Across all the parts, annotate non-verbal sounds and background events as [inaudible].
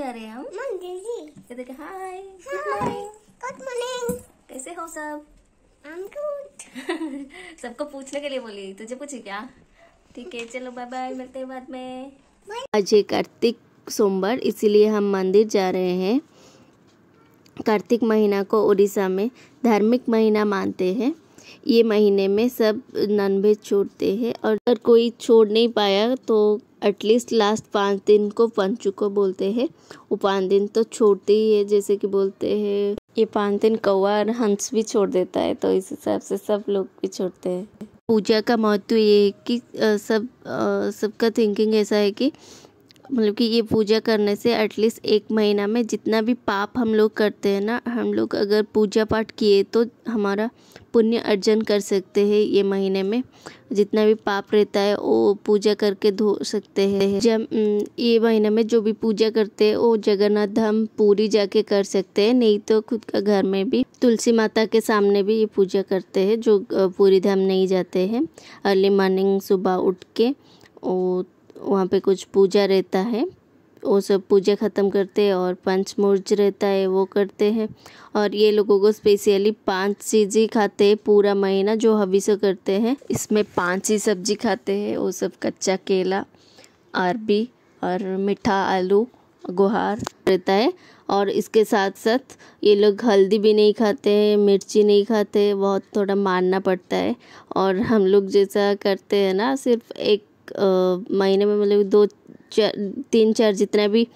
जा रहे हम। मंदिर जी। ये देखे हाय हाय गुड मॉर्निंग कैसे हो सब? आई एम गुड सबको पूछने के लिए बोली तुझे पूछी क्या? ठीक है चलो बाय बाय मिलते हैं बाद में। आज है कार्तिक सोमवार इसीलिए हम मंदिर जा रहे हैं। कार्तिक महीना को उड़ीसा में धार्मिक महीना मानते हैं। ये महीने में सब नॉनवेज छोड़ते हैं और अगर कोई छोड़ नहीं पाया तो एटलीस्ट लास्ट पाँच दिन को पंचु को बोलते हैं। वो पाँच दिन तो छोड़ते ही है, जैसे कि बोलते हैं। ये पाँच दिन कौवा और हंस भी छोड़ देता है तो इस हिसाब से सब लोग भी छोड़ते हैं। पूजा का महत्व ये है कि सब सबका थिंकिंग ऐसा है कि मतलब कि ये पूजा करने से एटलीस्ट एक महीना में जितना भी पाप हम लोग करते हैं ना, हम लोग अगर पूजा पाठ किए तो हमारा पुण्य अर्जन कर सकते हैं ये महीने में। जितना भी पाप रहता है वो पूजा करके धो सकते हैं। जब ये महीने में जो भी पूजा करते हैं वो जगन्नाथ धाम पूरी जाके कर सकते हैं, नहीं तो खुद का घर में भी। तुलसी माता के सामने भी ये पूजा करते हैं जो पूरी धाम नहीं जाते हैं। अर्ली मॉर्निंग सुबह उठ के वो वहाँ पे कुछ पूजा रहता है। वो सब पूजा ख़त्म करते हैं और पंचमुर्ज रहता है, वो करते हैं। और ये लोगों को स्पेशली पाँच चीज़ें खाते हैं पूरा महीना जो हविष्य करते हैं। इसमें पाँच ही सब्ज़ी खाते हैं, वो सब कच्चा केला, अरबी और मीठा आलू, गुहार रहता है। और इसके साथ साथ ये लोग हल्दी भी नहीं खाते हैं, मिर्ची नहीं खाते बहुत थोड़ा मानना पड़ता है। और हम लोग जैसा करते हैं ना, सिर्फ़ एक महीने में मतलब दो चार तीन चार जितना भी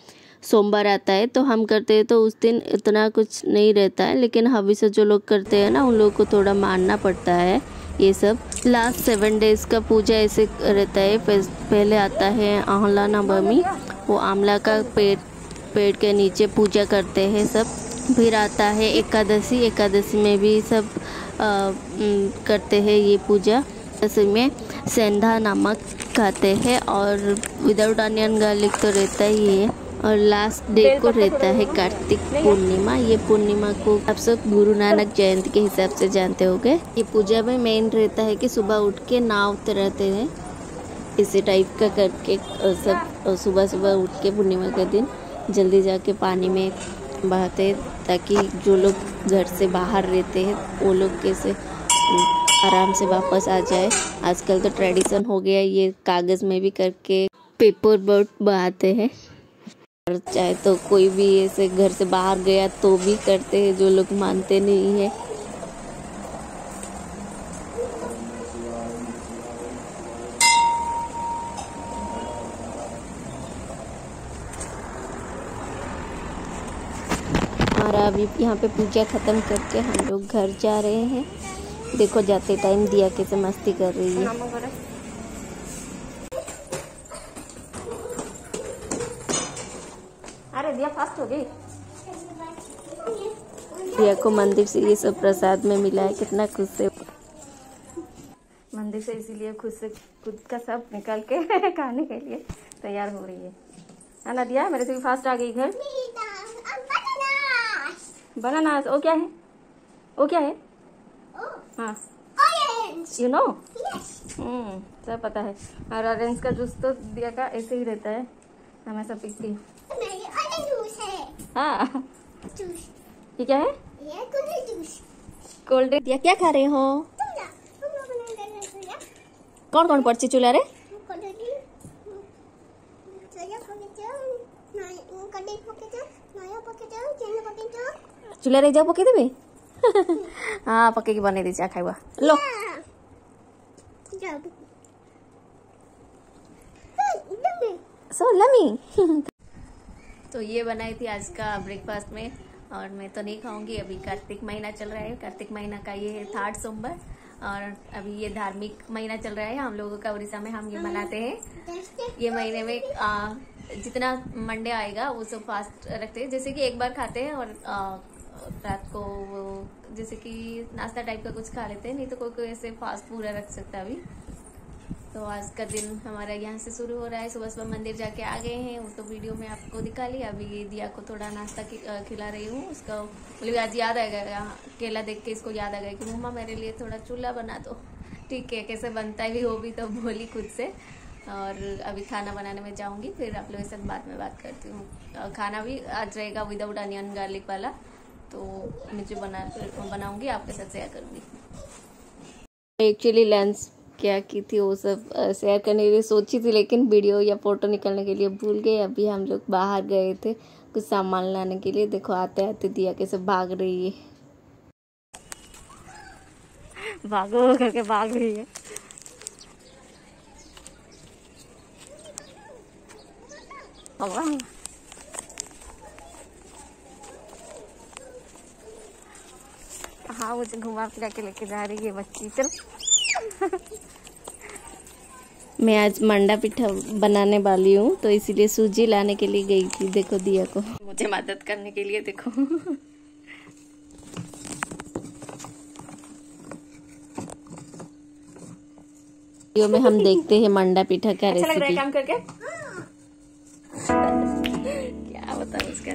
सोमवार आता है तो हम करते हैं तो उस दिन इतना कुछ नहीं रहता है लेकिन हविष्य जो लोग करते हैं ना उन लोगों को थोड़ा मानना पड़ता है ये सब। लास्ट सेवन डेज़ का पूजा ऐसे रहता है पहले आता है आंवला नवमी वो आंवला का पेड़ पेड़ के नीचे पूजा करते हैं सब। फिर आता है एकादशी एकादशी में भी सब उम, करते हैं ये पूजा। इसमें सेंधा नमक खाते हैं और विदाउट अनियन गार्लिक तो रहता ही है। और लास्ट डे को रहता है कार्तिक पूर्णिमा। ये पूर्णिमा को आप सब गुरु नानक जयंती के हिसाब से जानते होंगे। ये पूजा में मेन रहता है कि सुबह उठ के नाव तैरते हैं। इसी टाइप का करके सब सुबह सुबह उठ के पूर्णिमा के दिन जल्दी जाके पानी में बहाते ताकि जो लोग घर से बाहर रहते हैं वो लोग कैसे आराम से वापस आ जाए। आजकल तो ट्रेडिशन हो गया ये कागज़ में भी करके पेपर बोट बहाते हैं। और चाहे तो कोई भी ऐसे घर से बाहर गया तो भी करते हैं, जो लोग मानते नहीं है। और अभी यहाँ पे पूजा ख़त्म करके हम लोग घर जा रहे हैं। देखो जाते टाइम दिया कैसे मस्ती कर रही है। अरे दिया फास्ट हो गई। दिया को मंदिर से ये सब प्रसाद में मिला है कितना खुश से मंदिर से इसीलिए खुद से खुद का सब निकल के [laughs] खाने के लिए तैयार हो रही है। है ना दिया? मेरे से भी फास्ट आ गई घर। बनाना वो क्या है? वो क्या है? हाँ। यू नो हम्म सब पता है। और ऑरेंज का जूस तो दिया का ऐसे ही रहता है। हमेशा पीती हाँ। ये क्या है? कोल्ड ड्रिंक क्या खा रहे हो? कौन कौन पड़ची चूल्हा रे? चूल्हा रे जाओ पके देबे हाँ पके की बने दी चा खाइबा। लो। सो लमी। तो ये बनाई थी आज का ब्रेकफास्ट में और मैं तो नहीं खाऊँगी। अभी कार्तिक महीना चल रहा है। कार्तिक महीना का ये है थर्ड सोमवार और अभी ये धार्मिक महीना चल रहा है। हम लोगों का उड़ीसा में हम ये मनाते हैं। ये महीने में आ, जितना मंडे आएगा वो सब फास्ट रखते हैं। जैसे कि एक बार खाते हैं और आ, रात को वो, जैसे कि नाश्ता टाइप का कुछ खा लेते हैं, नहीं तो कोई कोई ऐसे फास्ट पूरा रख सकता अभी। तो आज का दिन हमारा यहाँ से शुरू हो रहा है। सुबह सुबह मंदिर जाके आ गए हैं। वो तो वीडियो में आपको दिखा लिया। अभी ये दिया को थोड़ा नाश्ता खिला रही हूँ। उसका मतलब आज याद आ गया। केला देख के इसको याद आ गया कि, मम्मा, मेरे लिए थोड़ा चूल्हा बना दो। [laughs] ठीक है, कैसे बनता है भी वो भी तो बोली खुद से। और अभी खाना बनाने में जाऊँगी, फिर आप लोगों के साथ बाद में बात करती हूँ। खाना भी आज रहेगा विदाउट अनियन गार्लिक वाला। तो मैं जो बना बनाऊँगी आपके साथ शेयर करूँगी। एक्चुअली लंच क्या की थी वो सब शेयर करने के लिए सोची थी लेकिन वीडियो या फ़ोटो निकालने के लिए भूल गए अभी हम लोग बाहर गए थे कुछ सामान लाने के लिए। देखो आते आते दिया कैसे भाग रही है। भागो करके भाग रही है। वाह। हाँ मुझे घुमा फिरा के लेके जा रही है बच्ची चल। मैं आज मंडा पिठा बनाने वाली हूँ तो इसीलिए सूजी लाने के लिए गई थी देखो दिया को। मुझे मदद करने के लिए देखो। वीडियो में हम देखते हैं मंडा पिठा का अच्छा लग रहा है रेसिपी काम करके? क्या बताऊँ इसका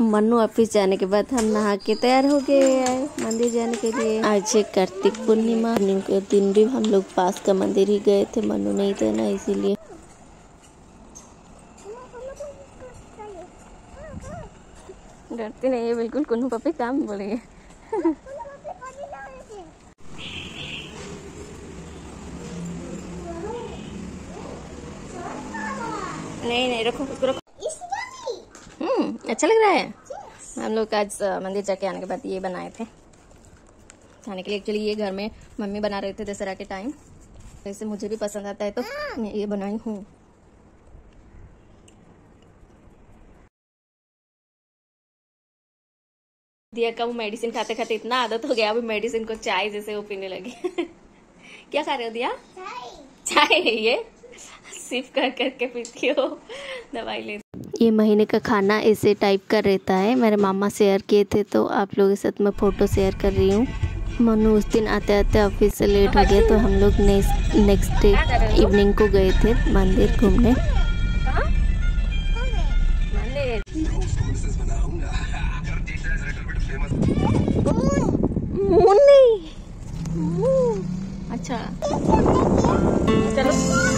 मनु ऑफ़िस जाने के बाद हम नहा के तैयार हो गए हैं मंदिर जाने के लिए। आज है कार्तिक पूर्णिमा। पूर्णिमा के दिन भी हम लोग पास का मंदिर ही गए थे मनु नहीं था ना इसीलिए। डरती नहीं है बिल्कुल कुन्नू पपी काम बोलेंगे नहीं नहीं रखो रखो। अच्छा लग रहा है? हम लोग आज मंदिर जाके आने के बाद ये बनाए थे। खाने के लिए एक्चुअली ये घर में मम्मी बना रहे थे दशहरा के टाइम। वैसे मुझे भी पसंद आता है तो मैं ये बनाई हूँ। दिया का वो मेडिसिन खाते खाते इतना आदत हो गया अभी मेडिसिन को चाय जैसे वो पीने लगी। [laughs] क्या खा रहे हो दिया? चाय है ये? सिप कर करके पीती हो दवाई ले। ये महीने का खाना ऐसे टाइप का रहता है। मेरे मामा शेयर किए थे तो आप लोगों के साथ मैं फ़ोटो शेयर कर रही हूँ। मनु उस दिन आते आते ऑफ़िस से लेट हो गया तो हम लोग नेक्स्ट नेक्स्ट डे इवनिंग को गए थे मंदिर घूमने। मून अच्छा। चलो।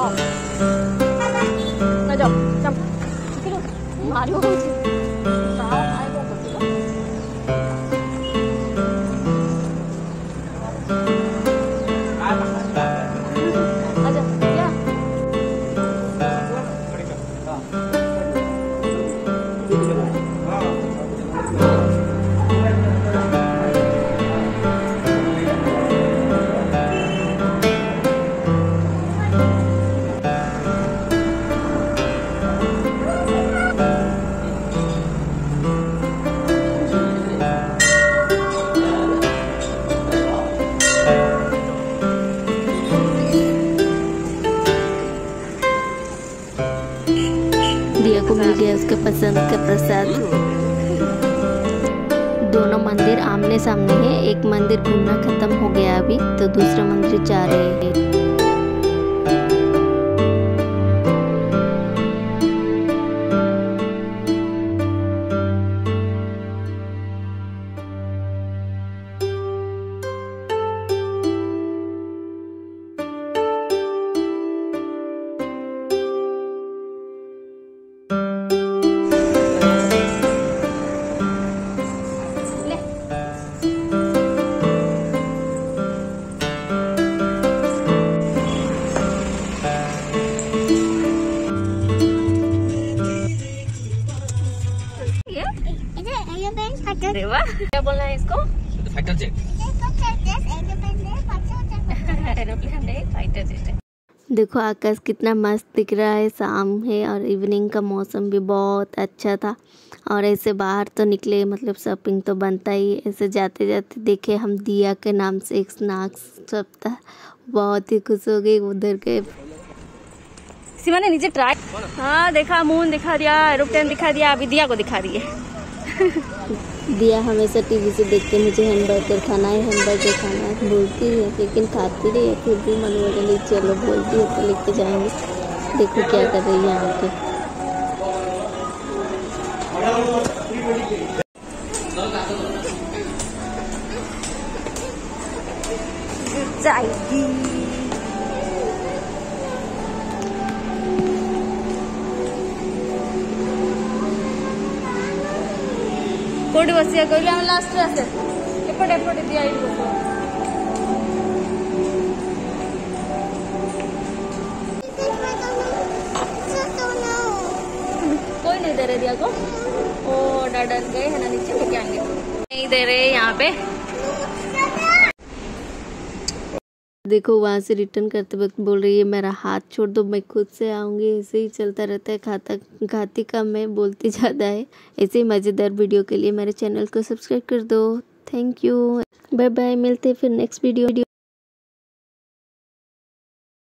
Stop. ना जाओ चल चलो मारो मुझे तो दूसरा मंदिर जा रहे हैं। क्या बोलना है इसको? Fighter jet aeroplane fighter jet है देखो आकाश कितना मस्त दिख रहा है शाम है और इवनिंग का मौसम भी बहुत अच्छा था। और ऐसे बाहर तो निकले मतलब शॉपिंग तो बनता ही ऐसे जाते जाते देखे हम दिया के नाम से एक स्नैक्स सब था। बहुत ही खुश हो गई उधर के। सीमा ने नीचे ट्राई हाँ देखा मून दिखा दिया एरोप्लेन दिखा दिया अभी दिया को दिखा रही है [laughs] दिया हमेशा टीवी से देख के मुझे हैमबर्गर खाना है हैमबर्गर खाना है, बोलती है, लेकिन खाती रही है, फिर भी मन बोले चलो बोलती है तो लेके जाएँगे। देखो क्या कर रही है पे जाएगी। ಇದೆಯಾ ಕೊಯ್ಲಿ ಅವನು ಲಾಸ್ಟ್ ಕ್ಲಾಸ್ ಎಪ್ಪಟ್ ಎಪ್ಪಟ್ कोई नहीं दे रहे दिया को। ओ डाडन गए है ना नीचे, लेके आएँगे। नहीं दे रहे यहाँ पे। देखो, वहाँ से रिटर्न करते वक्त बोल रही है, मेरा हाथ छोड़ दो, मैं खुद से आऊँगी। ऐसे ही चलता रहता है खाता खाती कम है, बोलती ज़्यादा है। ऐसे ही मज़ेदार वीडियो के लिए मेरे चैनल को सब्सक्राइब कर दो। थैंक यू बाय बाय मिलते फिर नेक्स्ट वीडियो